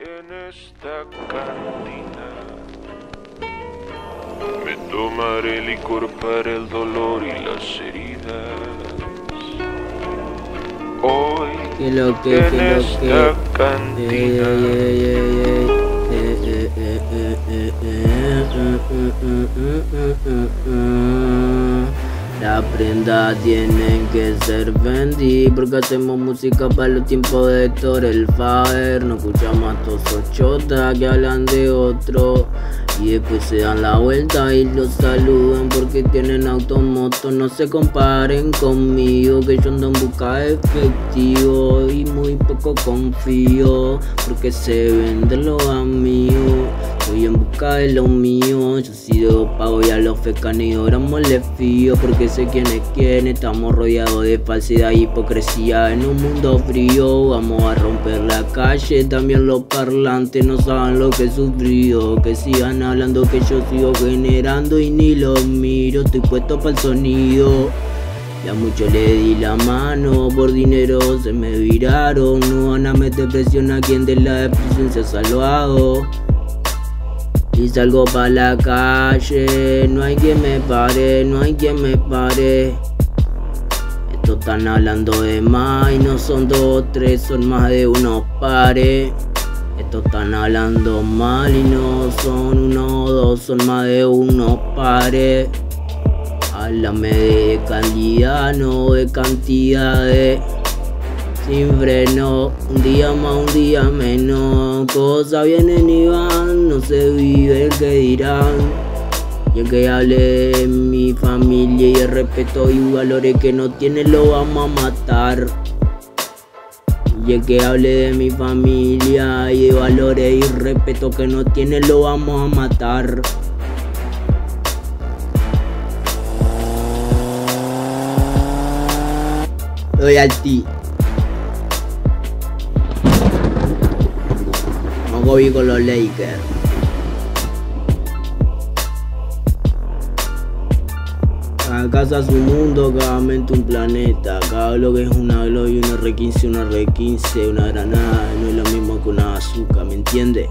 en esta cantina. Me tomaré licor para el dolor y las heridas. Hoy Que lo que, en que lo esta que. Cantina. La prenda tienen que ser Fendi Porque hacemos música para los tiempos de Héctor el Fader No escuchamos a todos esos chotas que hablan de otro. Y después se dan la vuelta y los saludan Porque tienen automoto. No se comparen conmigo Que yo ando en busca de efectivo Y muy poco confío Porque se venden los amigos Estoy en busca de lo mío. Yo si debo pago y a los fecanes oramos le fío Porque sé quién es quién. Estamos rodeados de falsedad y hipocresía. En un mundo frío Vamos a romper la calle. También los parlantes no saben lo que he sufrido. Que sigan hablando que yo sigo generando Y ni los miro. Estoy puesto para el sonido ya mucho le di la mano, por dinero se me viraron. No van a meter presión a quien de la depresión se ha salvado y salgo pa' la calle, no hay quien me pare, no hay quien me pare. Estos están hablando de más y no son dos tres, son más de unos pares. Estos están hablando mal y no son uno dos, son más de unos pares. Háblame de calidad, no de cantidades sin freno, un día más, un día menos, cosas vienen y van, no se vive el que dirán. Y el que hable de mi familia y el respeto y valores que no tiene lo vamos a matar. Y el que hable de mi familia y de valores y respeto que no tiene lo vamos a matar. Loyalty. Mogobi con los Lakers. Cada casa su mundo, cada mente un planeta. Cada lo que es una gloria, una R15, una R15, una granada. No es lo mismo que una bazooka, ¿me entiendes?